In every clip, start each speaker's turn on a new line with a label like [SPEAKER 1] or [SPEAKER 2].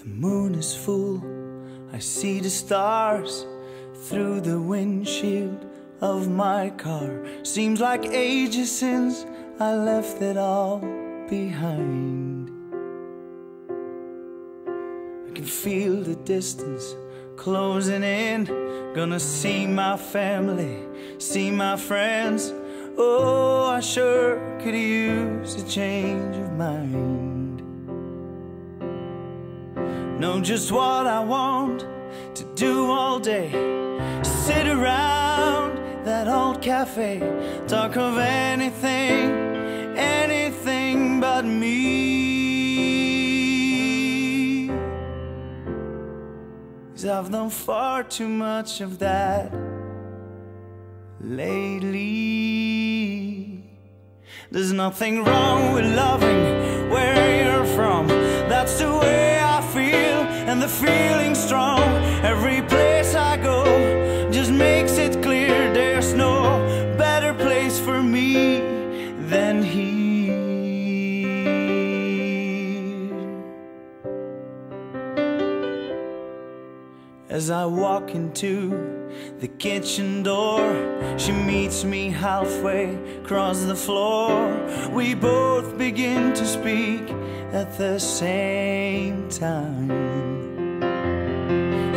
[SPEAKER 1] The moon is full, I see the stars through the windshield of my car. Seems like ages since I left it all behind. I can feel the distance closing in. Gonna see my family, see my friends. Oh, I sure could use a change of mind. Know just what I want to do all day. Sit around that old cafe, talk of anything, anything but me. Cause I've done far too much of that lately. There's nothing wrong with loving As I walk into the kitchen door, she meets me halfway across the floor. We both begin to speak at the same time.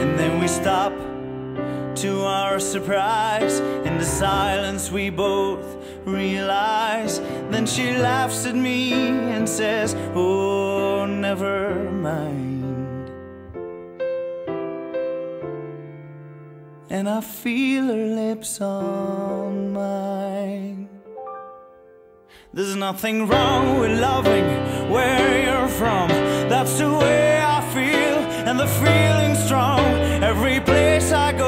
[SPEAKER 1] And then we stop to our surprise. In the silence, we both realize. Then she laughs at me and says, Oh, never mind. and I feel her lips on mine. There's nothing wrong with loving where you're from. That's the way I feel, and the feeling's strong. Every place I go.